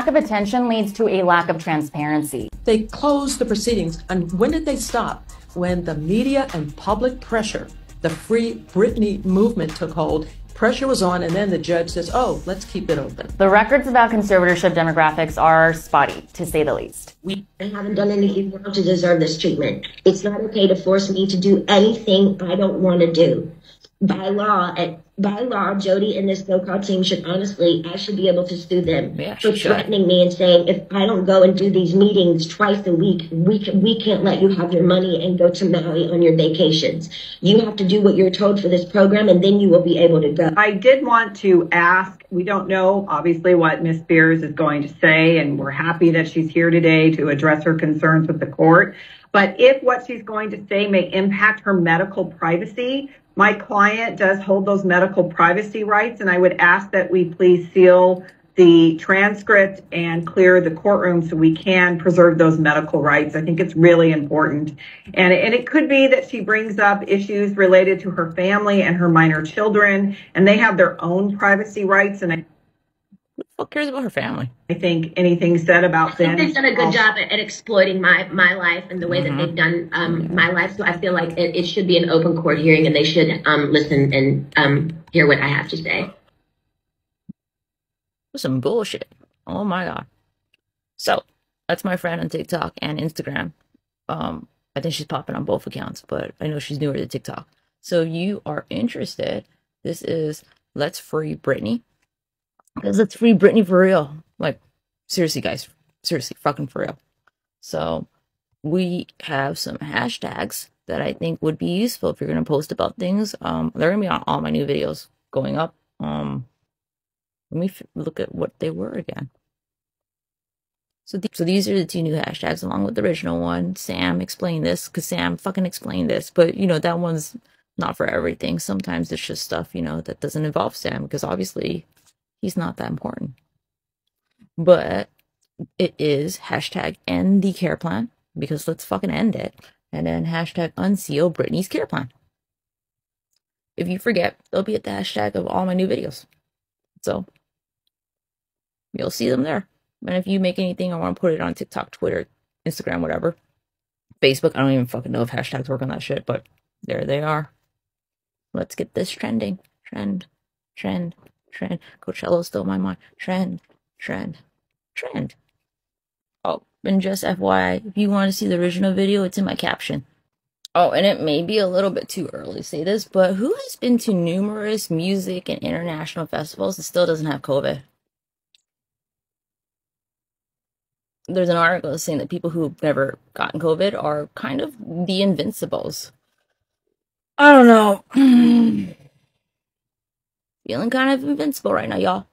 Lack of attention leads to a lack of transparency. They closed the proceedings, and when did they stop? When the media and public pressure, the Free Britney movement took hold, pressure was on, and then the judge says, oh, let's keep it open. The records about conservatorship demographics are spotty, to say the least. We haven't done anything wrong to deserve this treatment. It's not okay to force me to do anything I don't want to do. By law, by law, Jodi and this so-called team should honestly, I should be able to sue them Yeah, for she should. threatening me and saying, if I don't go and do these meetings twice a week, we can, we can't let you have your money and go to Maui on your vacations. You have to do what you're told for this program, and then you will be able to go. I did want to ask, we don't know obviously what Ms. Spears is going to say, and we're happy that she's here today to address her concerns with the court. But if what she's going to say may impact her medical privacy, my client does hold those medical privacy rights, and I would ask that we please seal the transcript and clear the courtroom so we can preserve those medical rights. I think it's really important. And, and it could be that she brings up issues related to her family and her minor children, and they have their own privacy rights. And I Who the fuck cares about her family? I think anything said about them. they've done a good job at, at exploiting my my life and the way Mhm. that they've done um, my life. So I feel like it, it should be an open court hearing, and they should um, listen and um, hear what I have to say. Some bullshit. Oh my god. So that's my friend on TikTok and Instagram. Um, I think she's popping on both accounts, but I know she's newer to TikTok. So if you are interested, this is Let's Free Britney. Because let's free Britney for real. Like, seriously, guys. Seriously, fucking for real. So we have some hashtags that I think would be useful if you're gonna post about things. Um, they're gonna be on all my new videos going up. Um, let me look at what they were again. So, th- so these are the two new hashtags along with the original one. Sam explained this because Sam fucking explained this, but you know that one's not for everything. Sometimes it's just stuff you know that doesn't involve Sam because obviously he's not that important. But it is hashtag end the care plan because let's fucking end it, and then hashtag unseal Britney's care plan. If you forget, they'll be at the hashtag of all my new videos. So you'll see them there. And if you make anything, I want to put it on TikTok, Twitter, Instagram, whatever. Facebook, I don't even fucking know if hashtags work on that shit, but there they are. Let's get this trending. Trend, trend, trend. Coachella's still my mind. Trend, trend, trend. Oh, and just FYI, if you want to see the original video, it's in my caption. Oh, and it may be a little bit too early to say this, but who has been to numerous music and international festivals and still doesn't have COVID? There's an article saying that people who've never gotten COVID are kind of the invincibles. I don't know. Feeling kind of invincible right now, y'all.